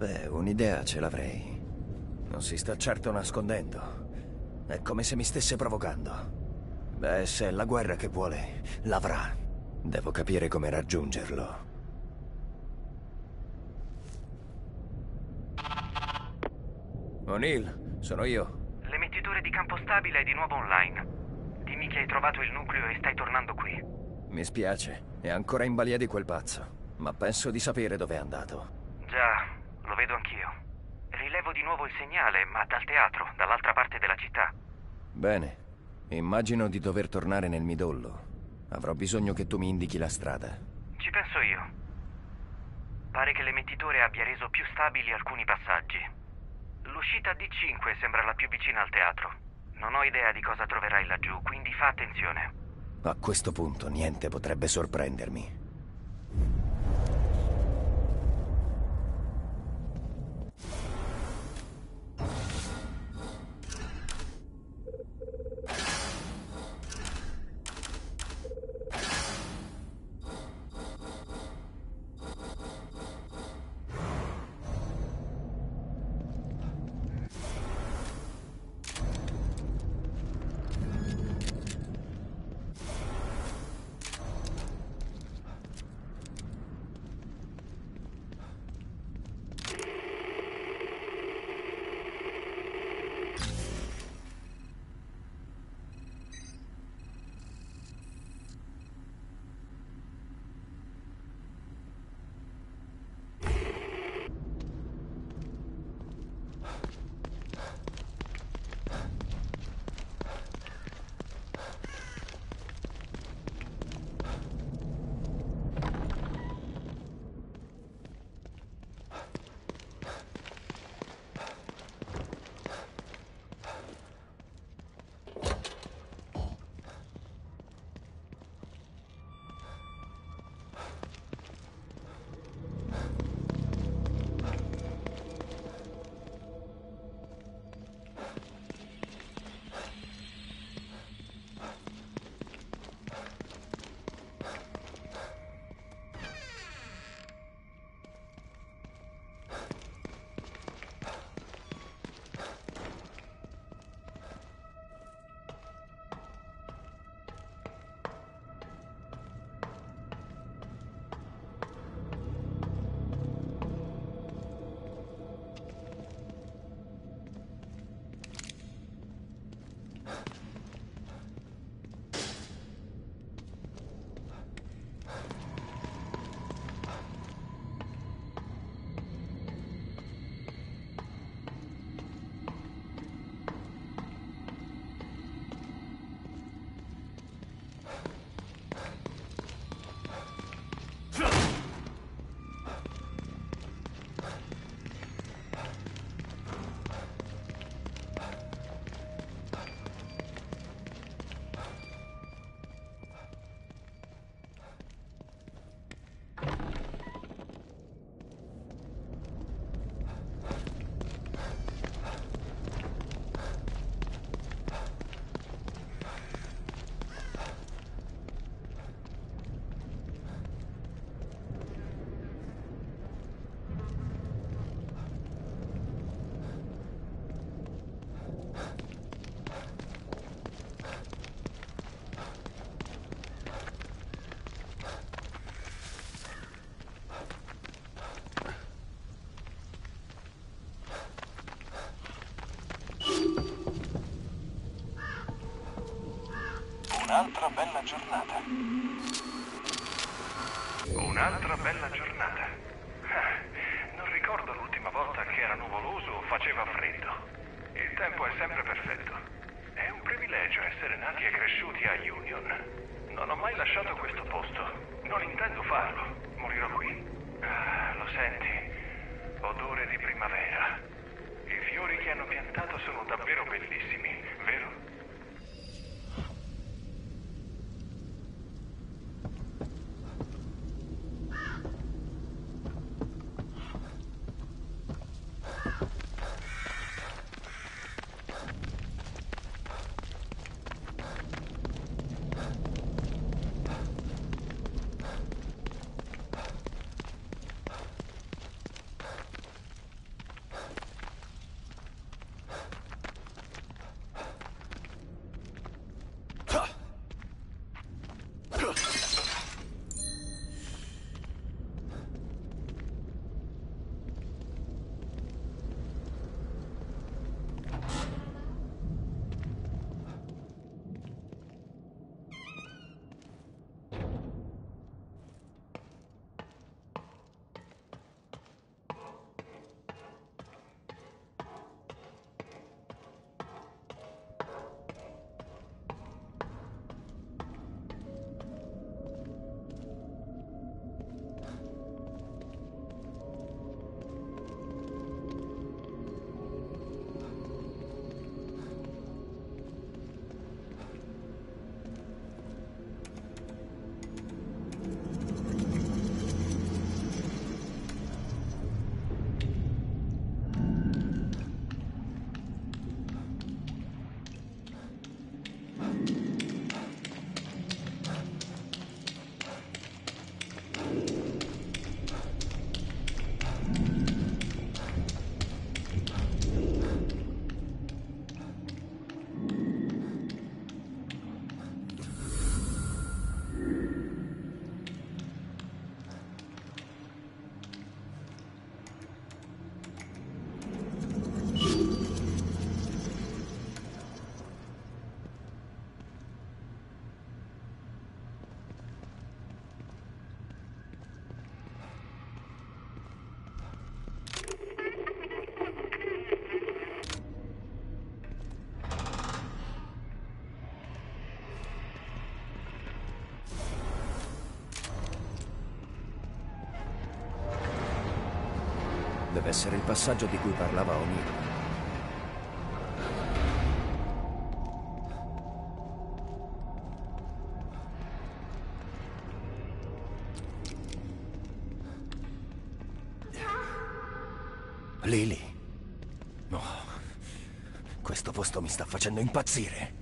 Beh, un'idea ce l'avrei. Non si sta certo nascondendo. È come se mi stesse provocando. Beh, se è la guerra che vuole, l'avrà. Devo capire come raggiungerlo. O'Neill, sono io. L'emettitore di campo stabile è di nuovo online. Dimmi che hai trovato il nucleo e stai tornando qui. Mi spiace, è ancora in balia di quel pazzo. Ma penso di sapere dove è andato. Già, lo vedo anch'io. Rilevo di nuovo il segnale, ma dal teatro, dall'altra parte della città. Bene, immagino di dover tornare nel midollo. Avrò bisogno che tu mi indichi la strada. Ci penso io. Pare che l'emettitore abbia reso più stabili alcuni passaggi. L'uscita D5 sembra la più vicina al teatro. Non ho idea di cosa troverai laggiù, quindi fa attenzione. A questo punto niente potrebbe sorprendermi. Un'altra bella Essere il passaggio di cui parlava O'Neill. Lily. No. Questo posto mi sta facendo impazzire.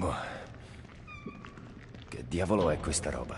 Boh. Che diavolo è questa roba?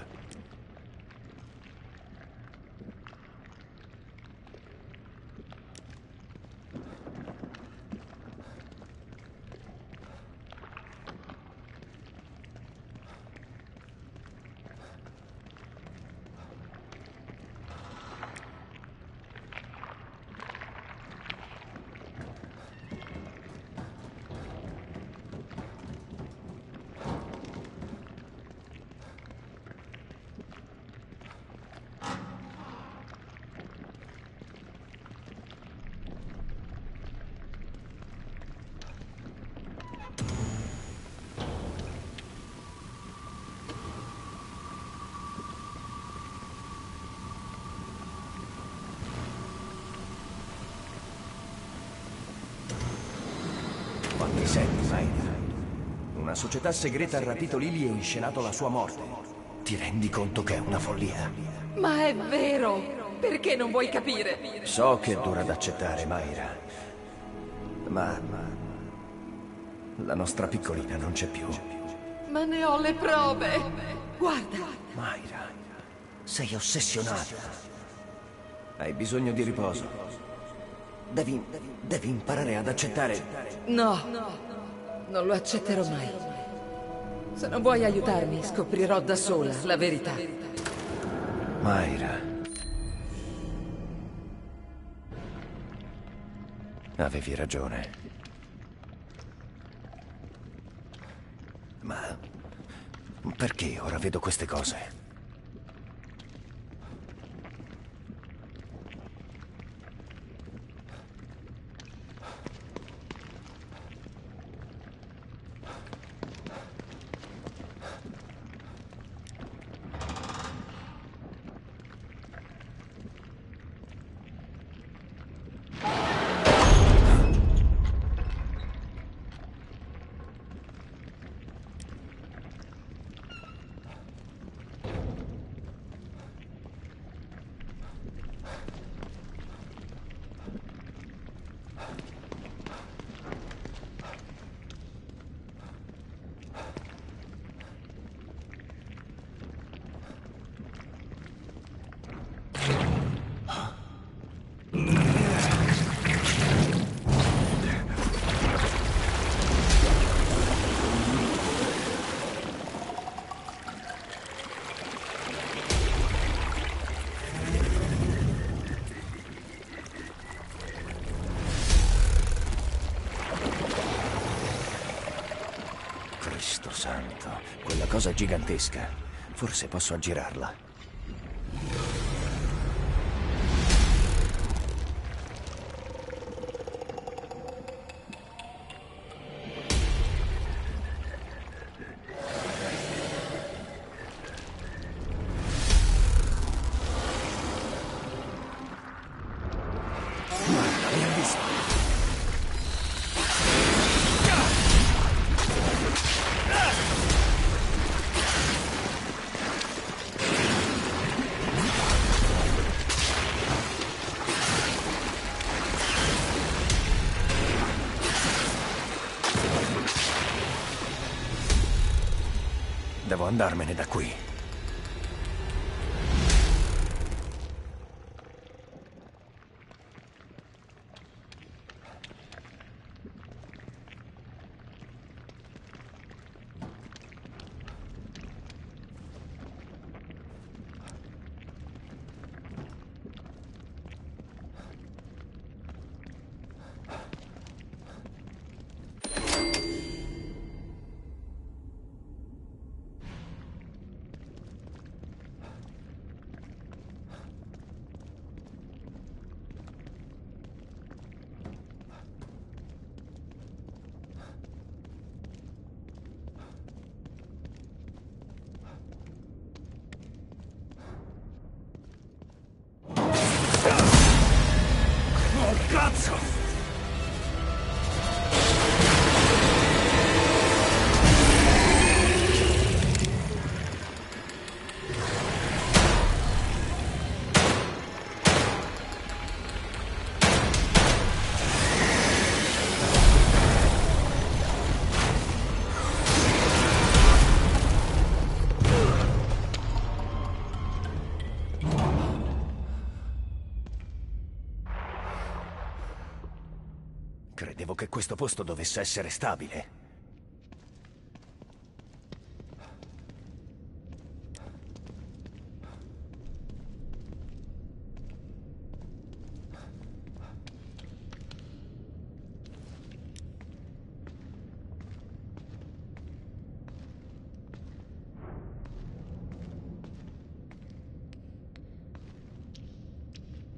Mayra? Una società segreta ha rapito Lily e inscenato la sua morte. Ti rendi conto che è una follia? Ma è vero! Perché non vuoi capire? So che è dura da accettare, Mayra. Ma... ma... La nostra piccolina non c'è più. Ma ne ho le prove! Guarda! Mayra, sei ossessionata. Hai bisogno di riposo. Devi... devi imparare ad accettare... No! Non lo accetterò mai. Se non vuoi aiutarmi, scoprirò da sola la verità. Mayra. Avevi ragione. Ma perché ora vedo queste cose? Cosa gigantesca. Forse posso aggirarla. Devo andarmene Credevo che questo posto dovesse essere stabile.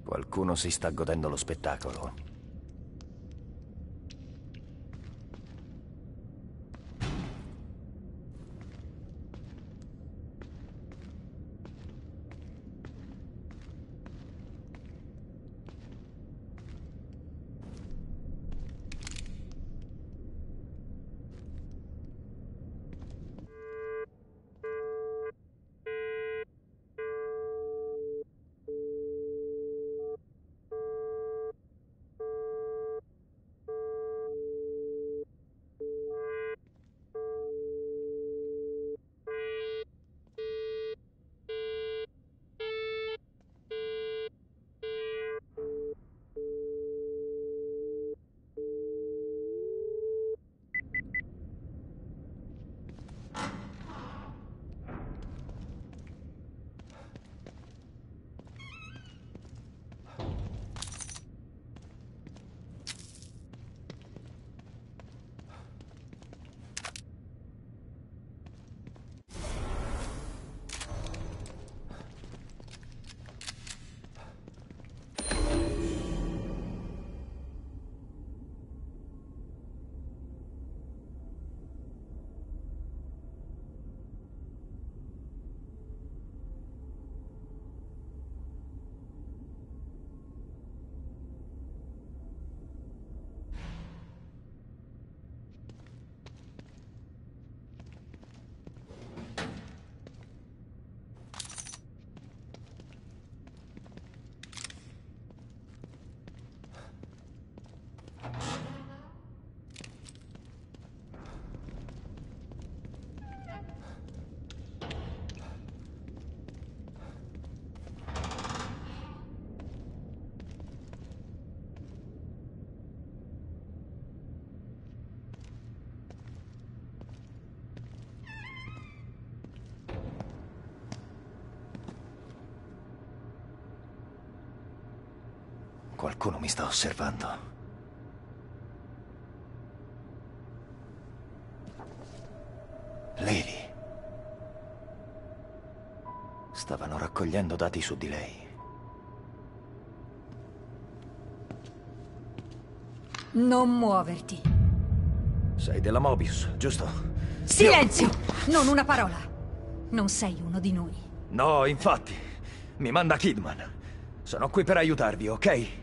Qualcuno si sta godendo lo spettacolo. Qualcuno mi sta osservando. Lily. Stavano raccogliendo dati su di lei. Non muoverti. Sei della Mobius, giusto? Silenzio! Non una parola. Non sei uno di noi. No, infatti. Mi manda Kidman. Sono qui per aiutarvi, ok?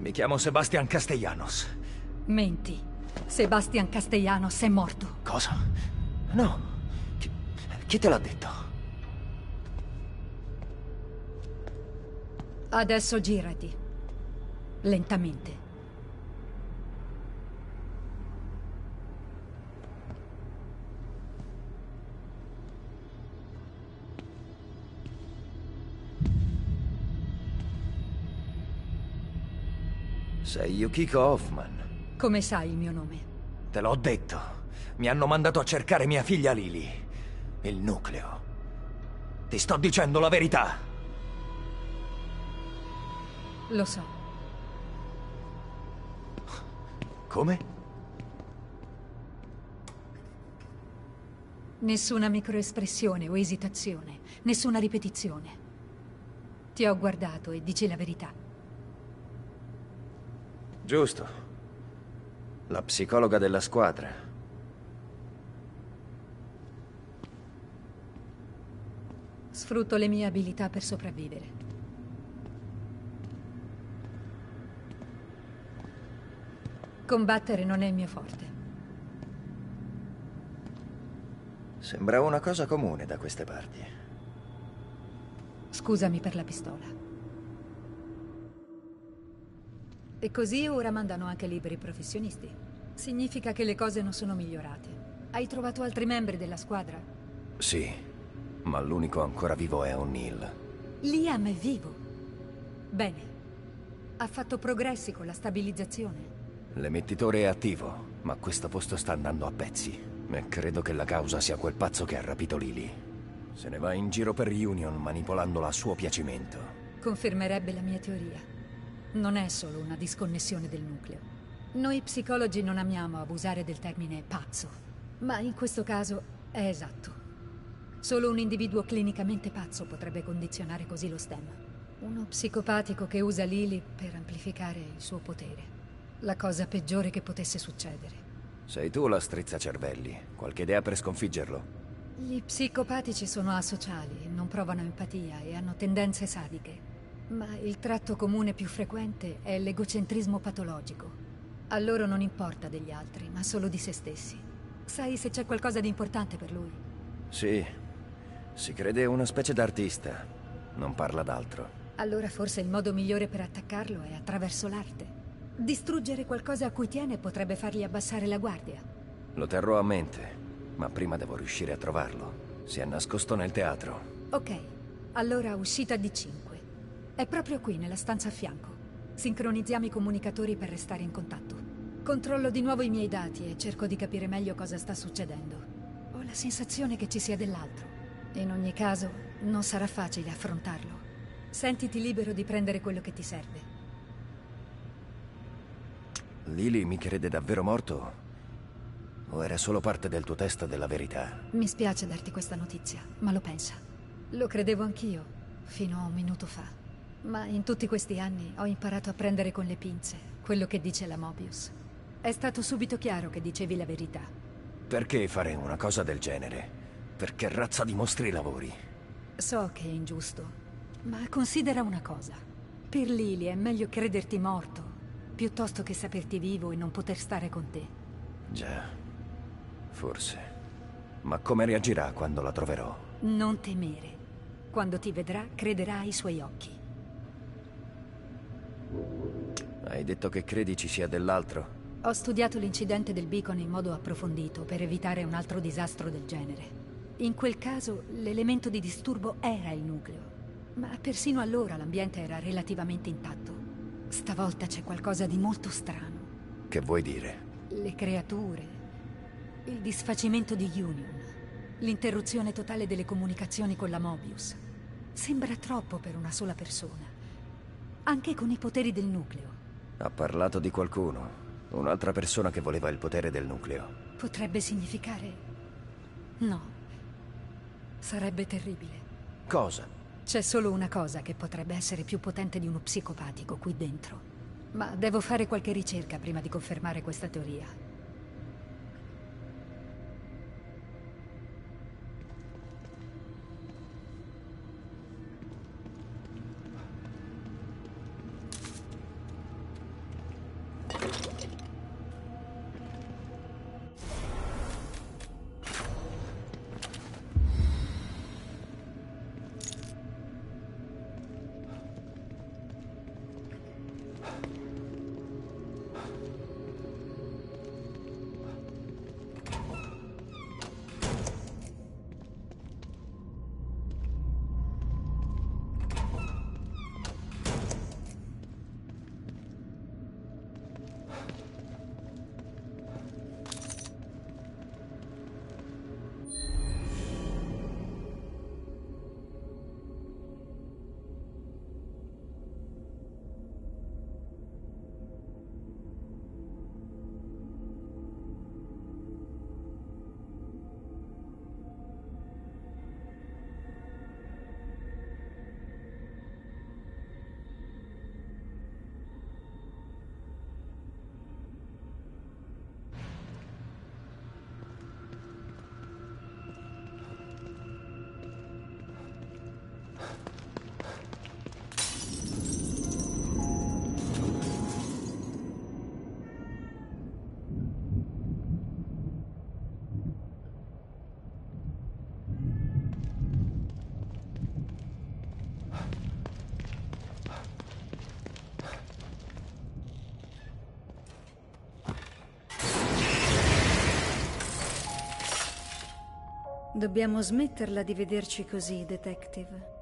Mi chiamo Sebastian Castellanos. Menti. Sebastian Castellanos è morto. Cosa? No. Chi, chi te l'ha detto? Adesso girati. Lentamente. Sei Yukiko Hoffman. Come sai il mio nome? Te l'ho detto. Mi hanno mandato a cercare mia figlia Lily. Il nucleo. Ti sto dicendo la verità. Lo so. Come? Nessuna microespressione o esitazione, nessuna ripetizione. Ti ho guardato e dici la verità. Giusto. La psicologa della squadra. Sfrutto le mie abilità per sopravvivere. Combattere non è il mio forte. Sembra una cosa comune da queste parti. Scusami per la pistola. E così ora mandano anche liberi professionisti. Significa che le cose non sono migliorate. Hai trovato altri membri della squadra? Sì, ma l'unico ancora vivo è O'Neill. Liam è vivo. Bene. Ha fatto progressi con la stabilizzazione. L'emettitore è attivo, ma questo posto sta andando a pezzi. E credo che la causa sia quel pazzo che ha rapito Lily. Se ne va in giro per Union manipolandola a suo piacimento. Confermerebbe la mia teoria. Non è solo una disconnessione del nucleo. Noi psicologi non amiamo abusare del termine pazzo, ma in questo caso è esatto. Solo un individuo clinicamente pazzo potrebbe condizionare così lo stemma. Uno psicopatico che usa Lily per amplificare il suo potere. La cosa peggiore che potesse succedere. Sei tu la strizzacervelli. Qualche idea per sconfiggerlo? Gli psicopatici sono asociali, non provano empatia e hanno tendenze sadiche. Ma il tratto comune più frequente è l'egocentrismo patologico. A loro non importa degli altri, ma solo di se stessi. Sai se c'è qualcosa di importante per lui? Sì. Si crede una specie d'artista. Non parla d'altro. Allora forse il modo migliore per attaccarlo è attraverso l'arte. Distruggere qualcosa a cui tiene potrebbe fargli abbassare la guardia. Lo terrò a mente, ma prima devo riuscire a trovarlo. Si è nascosto nel teatro. Ok, allora uscita di 5. È proprio qui, nella stanza a fianco. Sincronizziamo i comunicatori per restare in contatto. Controllo di nuovo i miei dati e cerco di capire meglio cosa sta succedendo. Ho la sensazione che ci sia dell'altro. In ogni caso, non sarà facile affrontarlo. Sentiti libero di prendere quello che ti serve. Lily mi crede davvero morto? O era solo parte del tuo test della verità? Mi spiace darti questa notizia, ma lo pensa. Lo credevo anch'io, fino a un minuto fa. Ma in tutti questi anni ho imparato a prendere con le pinze quello che dice la Mobius. È stato subito chiaro che dicevi la verità. Perché fare una cosa del genere? Per che razza di mostri lavori? So che è ingiusto, ma considera una cosa. Per Lily è meglio crederti morto, piuttosto che saperti vivo e non poter stare con te. Già, forse. Ma come reagirà quando la troverò? Non temere. Quando ti vedrà, crederà ai suoi occhi. Hai detto che credi ci sia dell'altro? Ho studiato l'incidente del beacon in modo approfondito per evitare un altro disastro del genere. In quel caso l'elemento di disturbo era il nucleo, ma persino allora l'ambiente era relativamente intatto. Stavolta c'è qualcosa di molto strano. Che vuoi dire? Le creature, il disfacimento di Union, l'interruzione totale delle comunicazioni con la Mobius. Sembra troppo per una sola persona. Anche con i poteri del nucleo. Ha parlato di qualcuno. Un'altra persona che voleva il potere del nucleo. Potrebbe significare... No. Sarebbe terribile. Cosa? C'è solo una cosa che potrebbe essere più potente di uno psicopatico qui dentro. Ma devo fare qualche ricerca prima di confermare questa teoria. Dobbiamo smetterla di vederci così, detective.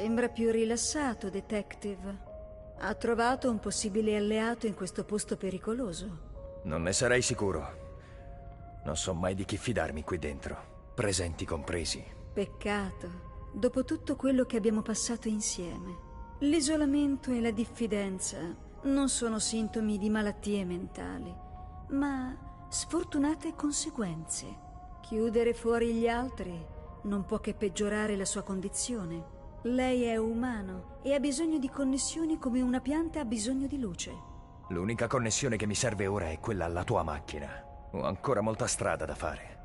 Sembra più rilassato, detective. Ha trovato un possibile alleato in questo posto pericoloso. Non ne sarei sicuro. Non so mai di chi fidarmi qui dentro, presenti compresi. Peccato, dopo tutto quello che abbiamo passato insieme. L'isolamento e la diffidenza non sono sintomi di malattie mentali, ma sfortunate conseguenze. Chiudere fuori gli altri non può che peggiorare la sua condizione. Lei è umano e ha bisogno di connessioni come una pianta ha bisogno di luce. L'unica connessione che mi serve ora è quella alla tua macchina. Ho ancora molta strada da fare.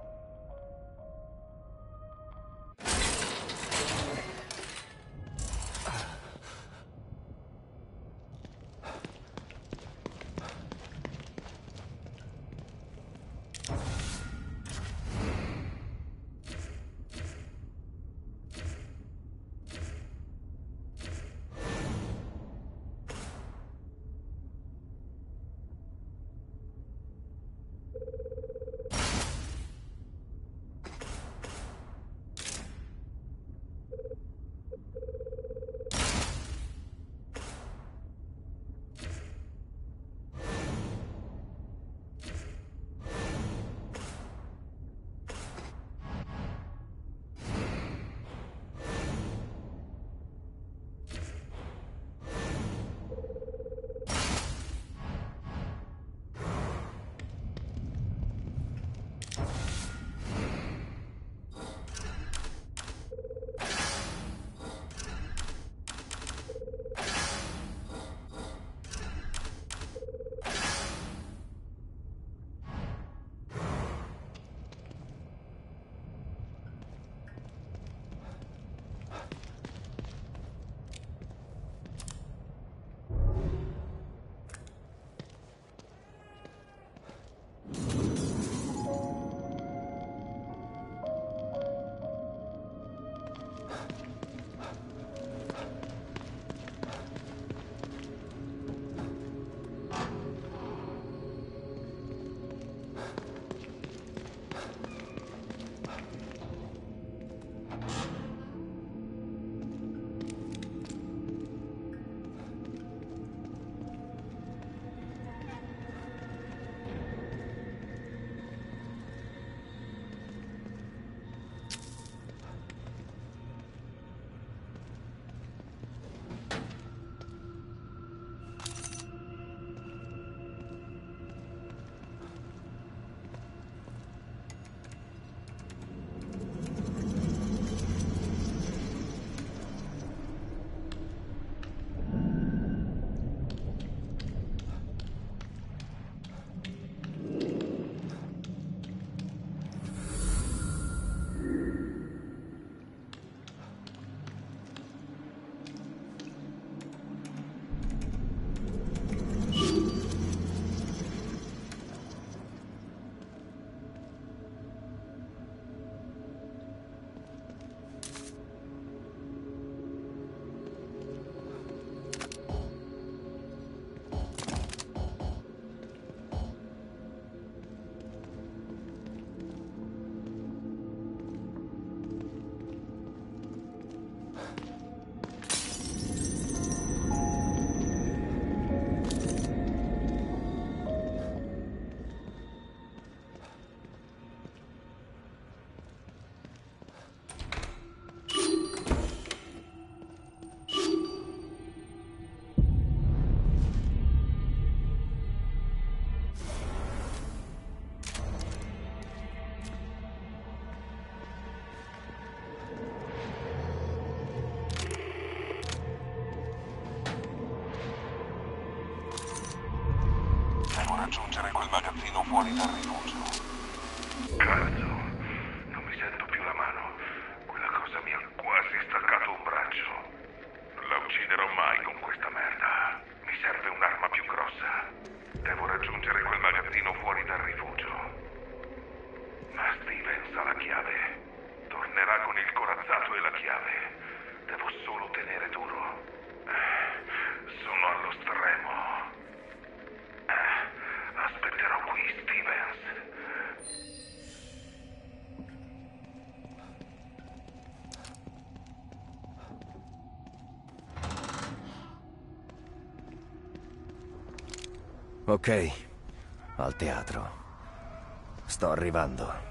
raggiungere quel magazzino fuori dal rifugio. ok? Al teatro. Sto arrivando.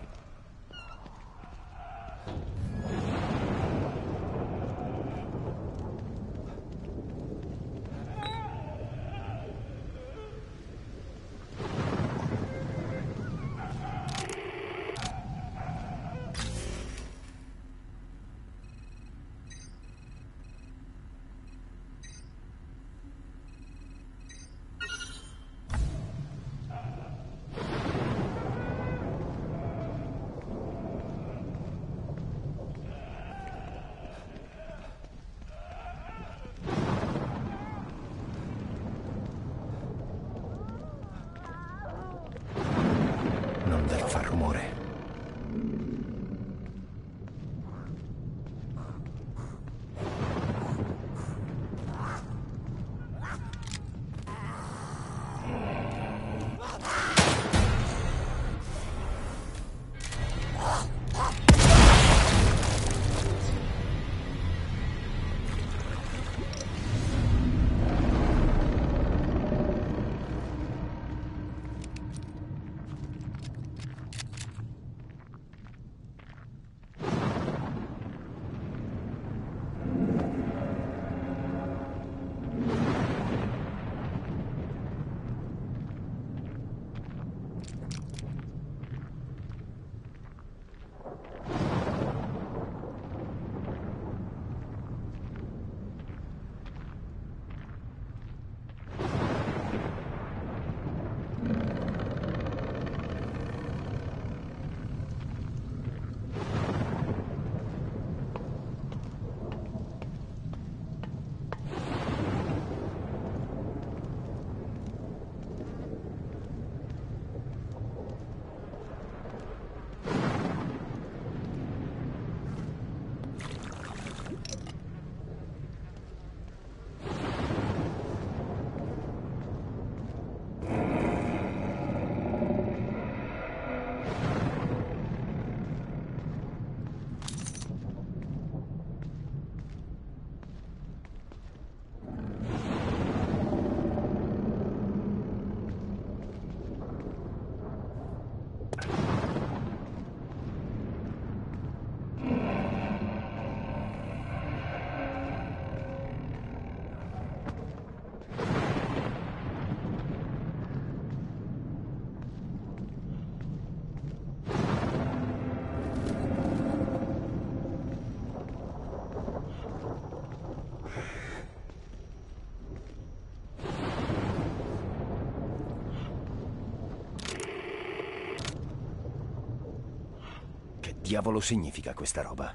diavolo significa questa roba?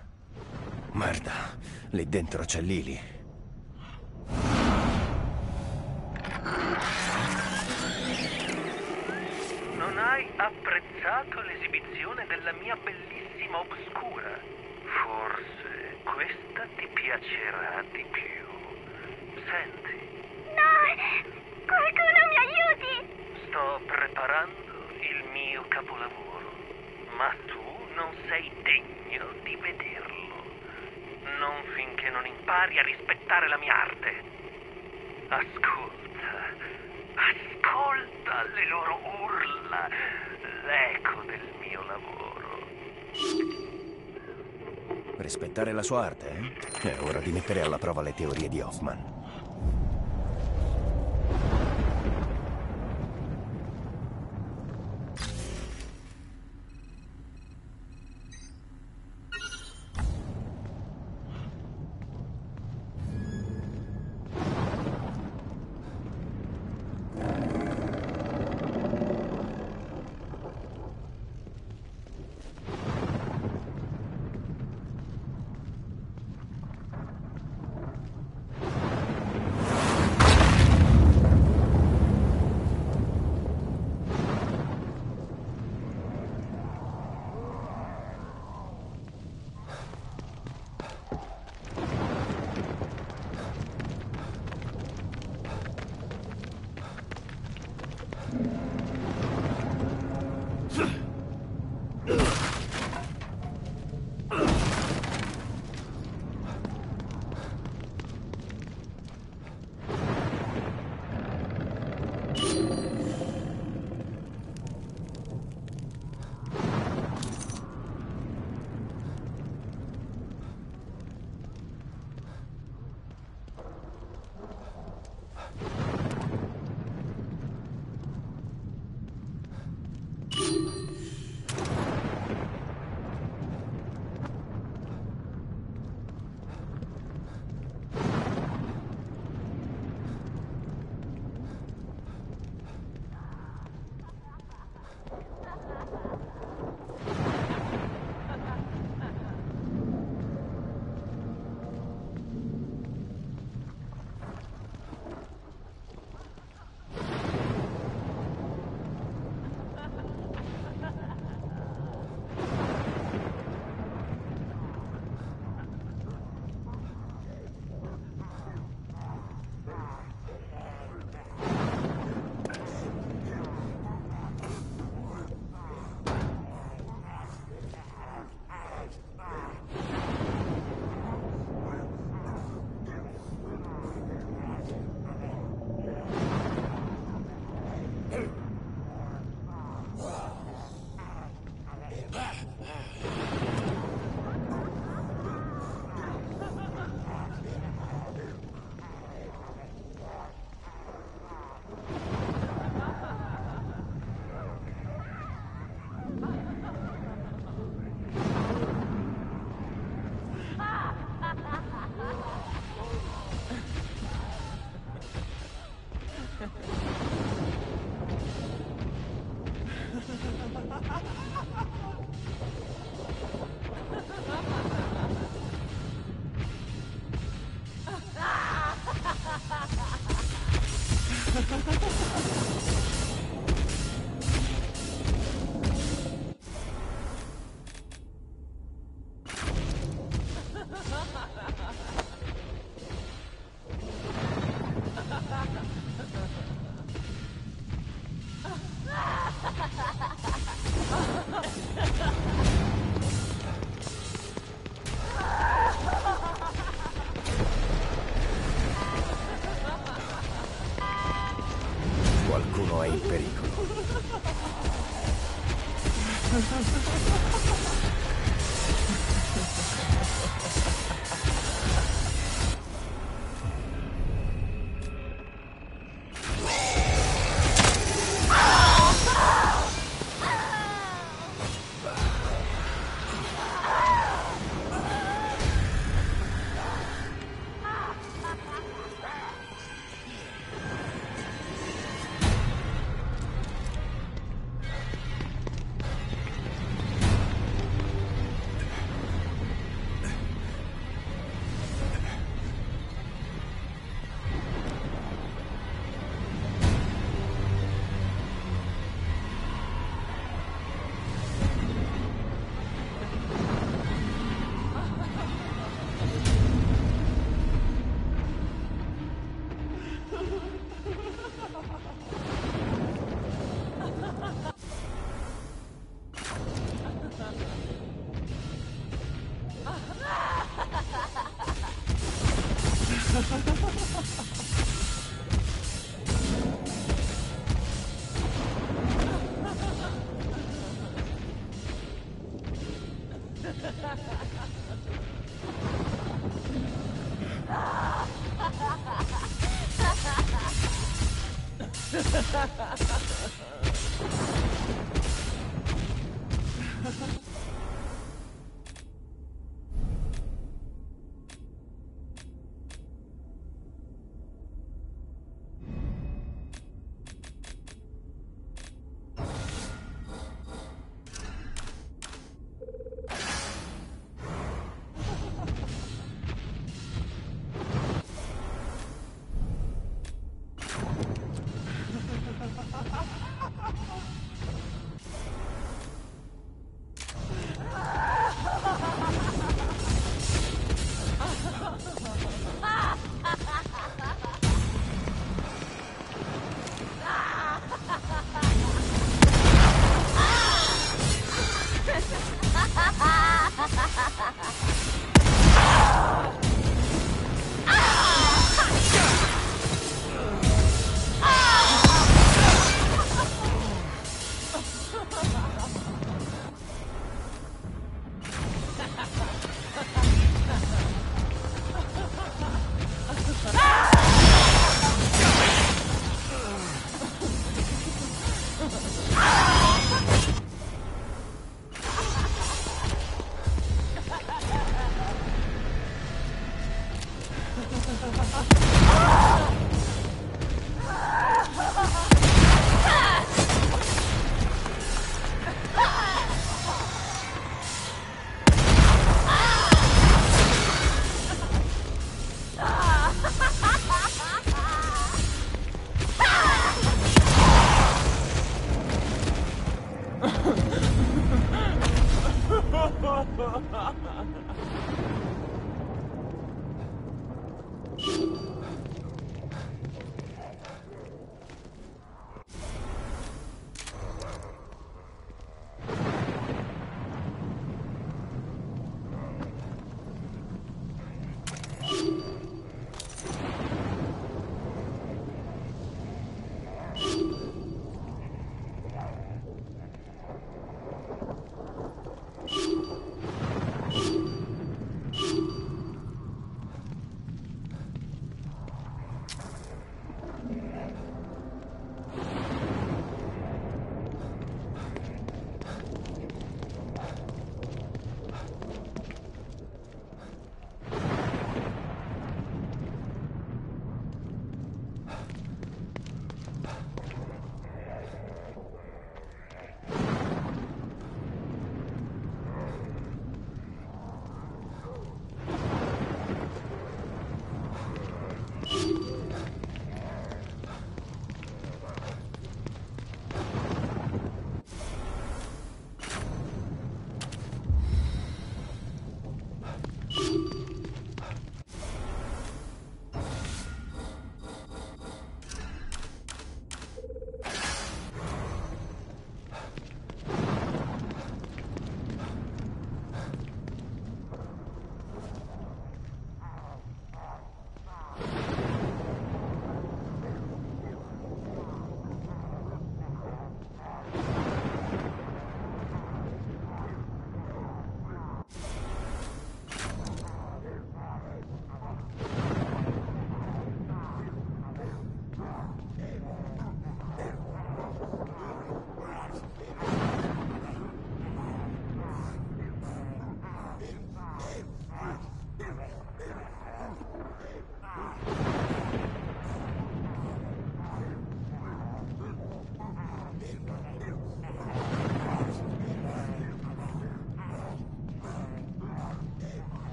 Merda, lì dentro c'è Lily. praticare la mia arte. Ascolta, ascolta le loro urla, l'eco del mio lavoro. Rispettare la sua arte, eh? È ora di mettere alla prova le teorie di Hoffman. Ha ha ha!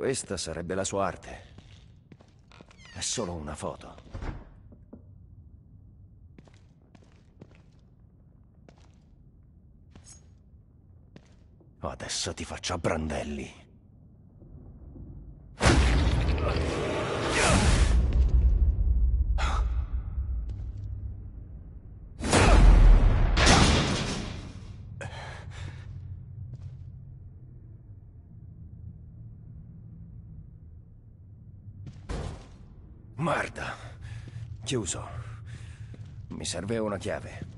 Questa sarebbe la sua arte. È solo una foto. Adesso ti faccio a brandelli. Chiuso. Mi serve una chiave.